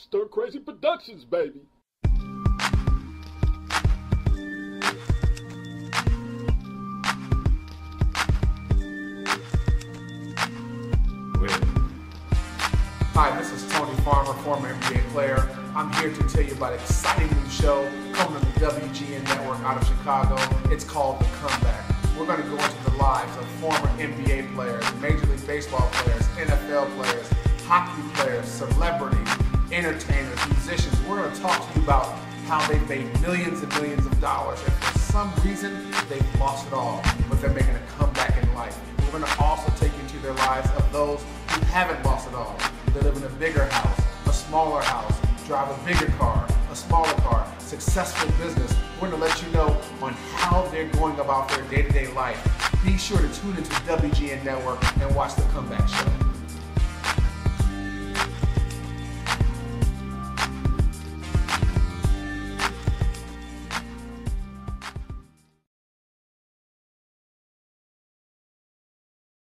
Stir Crazy Productions, baby. Hi, this is Tony Farmer, former NBA player. I'm here to tell you about an exciting new show coming to the WGN network out of Chicago. It's called The Comeback. We're going to go into the lives of former NBA players, Major League Baseball players, NFL players, hockey players, celebrities, entertainers, musicians. We're going to talk to you about how they've made millions and millions of dollars, and for some reason, they've lost it all, but they're making a comeback in life. We're going to also take you into their lives of those who haven't lost it all. They live in a bigger house, a smaller house, drive a bigger car, a smaller car, successful business. We're going to let you know on how they're going about their day-to-day life. Be sure to tune into WGN Network and watch the Comeback Show.